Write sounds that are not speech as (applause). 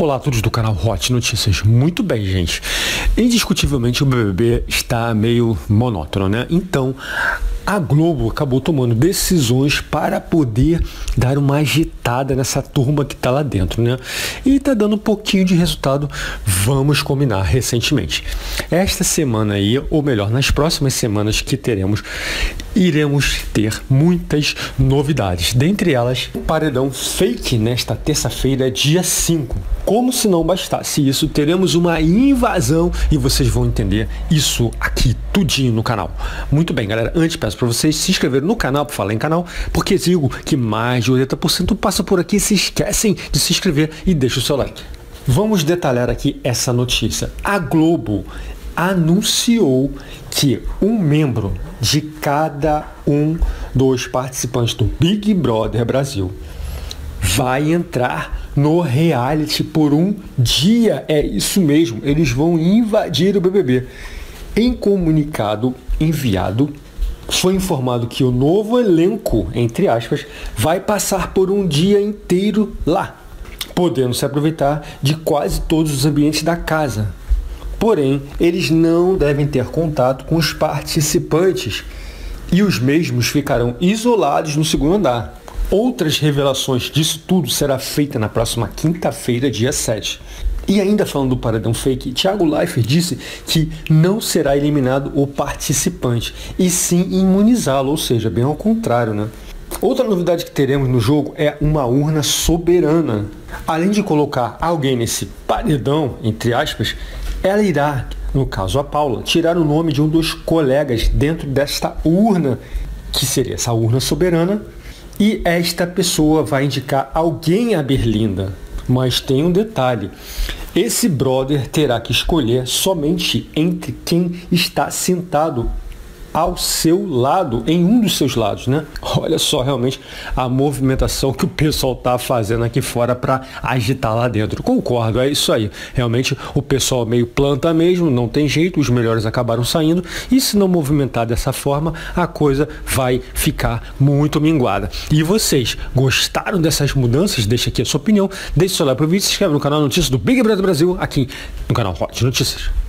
Olá a todos do canal Hot Notícias. Muito bem, gente. Indiscutivelmente o BBB está meio monótono, né? Então, a Globo acabou tomando decisões para poder dar uma agitada nessa turma que está lá dentro, né? E está dando um pouquinho de resultado, vamos combinar, recentemente. Esta semana aí, ou melhor, nas próximas semanas que teremos, iremos ter muitas novidades. Dentre elas, paredão fake nesta terça-feira, dia 5. Como se não bastasse isso, teremos uma invasão e vocês vão entender isso aqui tudinho no canal. Muito bem, galera. Antes peço para vocês se inscreverem no canal, por falar em canal, porque digo que mais de 80% passa por aqui se esquecem de se inscrever e deixa o seu like. Vamos detalhar aqui essa notícia. A Globo anunciou que um membro de cada um dos participantes do Big Brother Brasil vai entrar no reality por um dia. É isso mesmo, eles vão invadir o BBB. Em comunicado enviado, foi informado que o novo elenco, entre aspas, vai passar por um dia inteiro lá, podendo se aproveitar de quase todos os ambientes da casa. Porém, eles não devem ter contato com os participantes e os mesmos ficarão isolados no segundo andar. Outras revelações disso tudo será feita na próxima quinta-feira, dia 7. E ainda falando do paredão fake, Thiago Leifert disse que não será eliminado o participante, e sim imunizá-lo, ou seja, bem ao contrário, né? Outra novidade que teremos no jogo é uma urna soberana. Além de colocar alguém nesse paredão, entre aspas, ela irá, no caso a Paula, tirar o nome de um dos colegas dentro desta urna, que seria essa urna soberana, e esta pessoa vai indicar alguém a Berlinda. Mas tem um detalhe. Esse brother terá que escolher somente entre quem está sentado ao seu lado, em um dos seus lados, né? (laughs) Olha só realmente a movimentação que o pessoal tá fazendo aqui fora para agitar lá dentro. Concordo, é isso aí. Realmente o pessoal meio planta mesmo, não tem jeito, os melhores acabaram saindo e se não movimentar dessa forma, a coisa vai ficar muito minguada. E vocês gostaram dessas mudanças? Deixa aqui a sua opinião, deixe seu like pro vídeo, se inscreve no canal Notícias do Big Brother Brasil aqui no canal Hot Notícias.